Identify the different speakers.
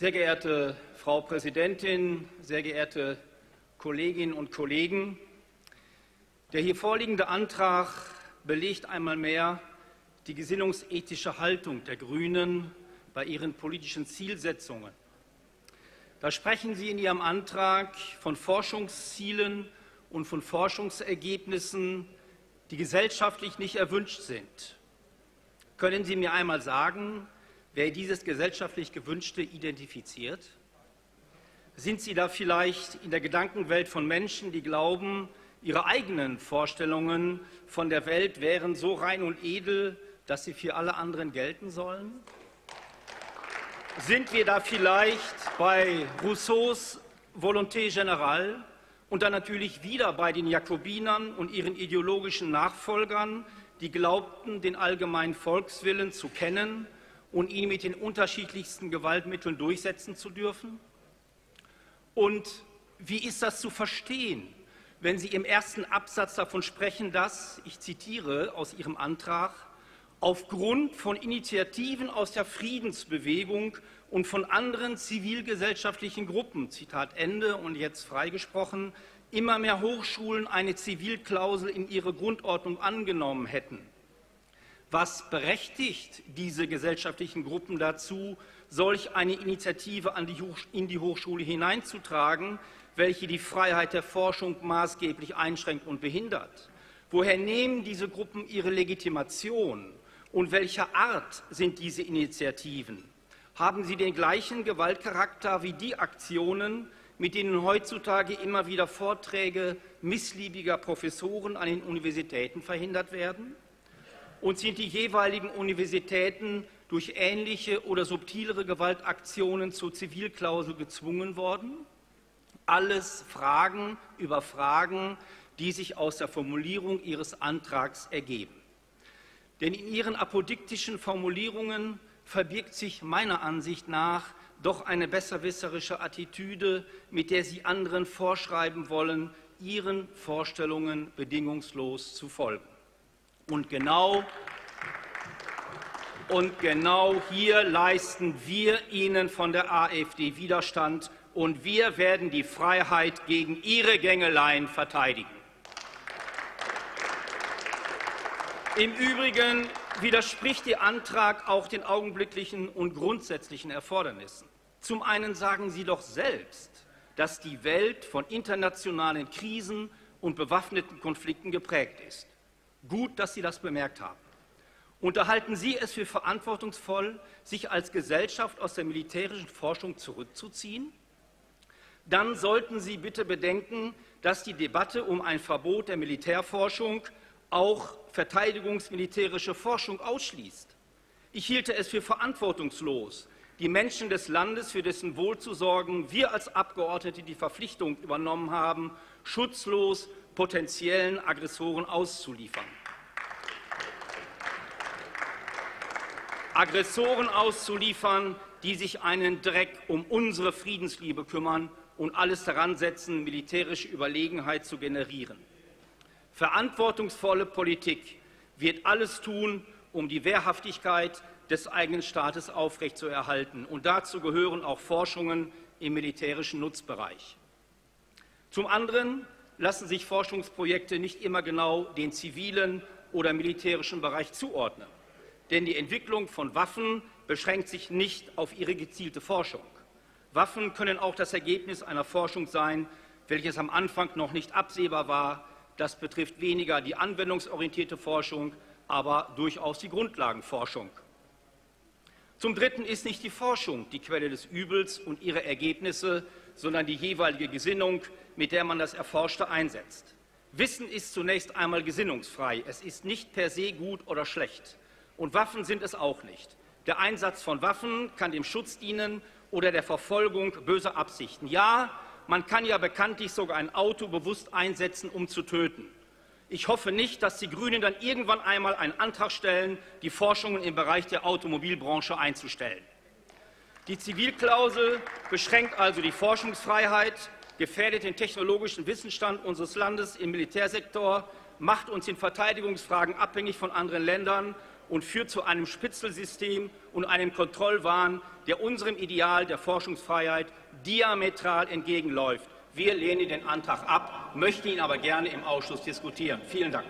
Speaker 1: Sehr geehrte Frau Präsidentin, sehr geehrte Kolleginnen und Kollegen! Der hier vorliegende Antrag belegt einmal mehr die gesinnungsethische Haltung der Grünen bei ihren politischen Zielsetzungen. Da sprechen Sie in Ihrem Antrag von Forschungszielen und von Forschungsergebnissen, die gesellschaftlich nicht erwünscht sind. Können Sie mir einmal sagen, wer dieses gesellschaftlich Gewünschte identifiziert? Sind Sie da vielleicht in der Gedankenwelt von Menschen, die glauben, ihre eigenen Vorstellungen von der Welt wären so rein und edel, dass sie für alle anderen gelten sollen? Sind wir da vielleicht bei Rousseaus Volonté générale und dann natürlich wieder bei den Jakobinern und ihren ideologischen Nachfolgern, die glaubten, den allgemeinen Volkswillen zu kennen und ihn mit den unterschiedlichsten Gewaltmitteln durchsetzen zu dürfen? Und wie ist das zu verstehen, wenn Sie im ersten Absatz davon sprechen, dass, ich zitiere aus Ihrem Antrag, aufgrund von Initiativen aus der Friedensbewegung und von anderen zivilgesellschaftlichen Gruppen, Zitat Ende und jetzt freigesprochen, immer mehr Hochschulen eine Zivilklausel in ihre Grundordnung angenommen hätten. Was berechtigt diese gesellschaftlichen Gruppen dazu, solch eine Initiative in die Hochschule hineinzutragen, welche die Freiheit der Forschung maßgeblich einschränkt und behindert? Woher nehmen diese Gruppen ihre Legitimation? Und welcher Art sind diese Initiativen? Haben sie den gleichen Gewaltcharakter wie die Aktionen, mit denen heutzutage immer wieder Vorträge missliebiger Professoren an den Universitäten verhindert werden? Und sind die jeweiligen Universitäten durch ähnliche oder subtilere Gewaltaktionen zur Zivilklausel gezwungen worden? Alles Fragen über Fragen, die sich aus der Formulierung Ihres Antrags ergeben. Denn in Ihren apodiktischen Formulierungen verbirgt sich meiner Ansicht nach doch eine besserwisserische Attitüde, mit der Sie anderen vorschreiben wollen, Ihren Vorstellungen bedingungslos zu folgen. Und genau, und genau hier leisten wir Ihnen von der AfD Widerstand, und wir werden die Freiheit gegen Ihre Gängeleien verteidigen. Im Übrigen widerspricht Ihr Antrag auch den augenblicklichen und grundsätzlichen Erfordernissen. Zum einen sagen Sie doch selbst, dass die Welt von internationalen Krisen und bewaffneten Konflikten geprägt ist. Gut, dass Sie das bemerkt haben. Unterhalten Sie es für verantwortungsvoll, sich als Gesellschaft aus der militärischen Forschung zurückzuziehen? Dann sollten Sie bitte bedenken, dass die Debatte um ein Verbot der Militärforschung auch verteidigungsmilitärische Forschung ausschließt. Ich hielte es für verantwortungslos, die Menschen des Landes, für dessen Wohl zu sorgen wir als Abgeordnete die Verpflichtung übernommen haben, schutzlos potenziellen Aggressoren auszuliefern. Aggressoren auszuliefern, die sich einen Dreck um unsere Friedensliebe kümmern und alles daran setzen, militärische Überlegenheit zu generieren. Verantwortungsvolle Politik wird alles tun, um die Wehrhaftigkeit des eigenen Staates aufrechtzuerhalten. Und dazu gehören auch Forschungen im militärischen Nutzbereich. Zum anderen lassen sich Forschungsprojekte nicht immer genau den zivilen oder militärischen Bereich zuordnen. Denn die Entwicklung von Waffen beschränkt sich nicht auf ihre gezielte Forschung. Waffen können auch das Ergebnis einer Forschung sein, welches am Anfang noch nicht absehbar war, das betrifft weniger die anwendungsorientierte Forschung, aber durchaus die Grundlagenforschung. Zum Dritten ist nicht die Forschung die Quelle des Übels und ihre Ergebnisse, sondern die jeweilige Gesinnung, mit der man das Erforschte einsetzt. Wissen ist zunächst einmal gesinnungsfrei. Es ist nicht per se gut oder schlecht. Und Waffen sind es auch nicht. Der Einsatz von Waffen kann dem Schutz dienen oder der Verfolgung böser Absichten. Ja, man kann ja bekanntlich sogar ein Auto bewusst einsetzen, um zu töten. Ich hoffe nicht, dass die Grünen dann irgendwann einmal einen Antrag stellen, die Forschungen im Bereich der Automobilbranche einzustellen. Die Zivilklausel beschränkt also die Forschungsfreiheit, gefährdet den technologischen Wissensstand unseres Landes im Militärsektor, macht uns in Verteidigungsfragen abhängig von anderen Ländern und führt zu einem Spitzelsystem und einem Kontrollwahn, der unserem Ideal der Forschungsfreiheit diametral entgegenläuft. Wir lehnen den Antrag ab, möchten ihn aber gerne im Ausschuss diskutieren. Vielen Dank.